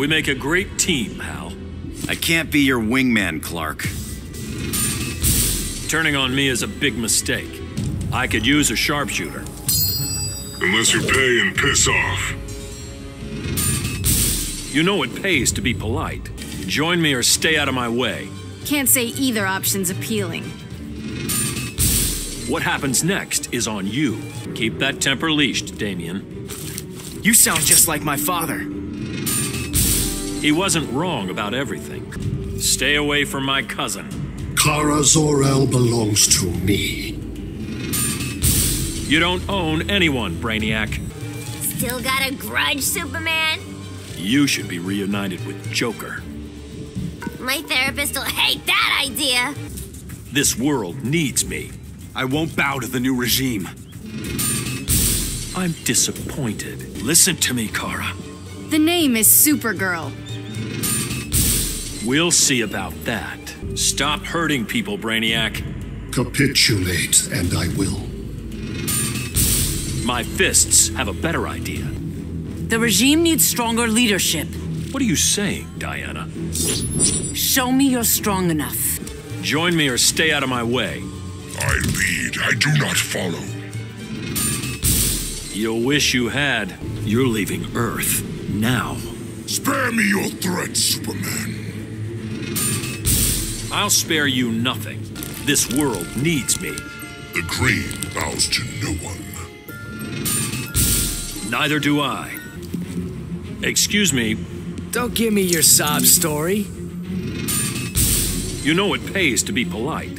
We make a great team, Hal. I can't be your wingman, Clark. Turning on me is a big mistake. I could use a sharpshooter. Unless you pay and piss off. You know it pays to be polite. Join me or stay out of my way. Can't say either option's appealing. What happens next is on you. Keep that temper leashed, Damian. You sound just like my father. He wasn't wrong about everything. Stay away from my cousin. Kara Zor-El belongs to me. You don't own anyone, Brainiac. Still got a grudge, Superman? You should be reunited with Joker. My therapist will hate that idea. This world needs me. I won't bow to the new regime. I'm disappointed. Listen to me, Kara. The name is Supergirl. We'll see about that. Stop hurting people, Brainiac. Capitulate, and I will. My fists have a better idea. The regime needs stronger leadership. What are you saying, Diana? Show me you're strong enough. Join me or stay out of my way. I lead, I do not follow. You'll wish you had. You're leaving Earth now. Spare me your threats, Superman. I'll spare you nothing. This world needs me. The Green bows to no one. Neither do I. Excuse me, Don't give me your sob story. you know it pays to be polite.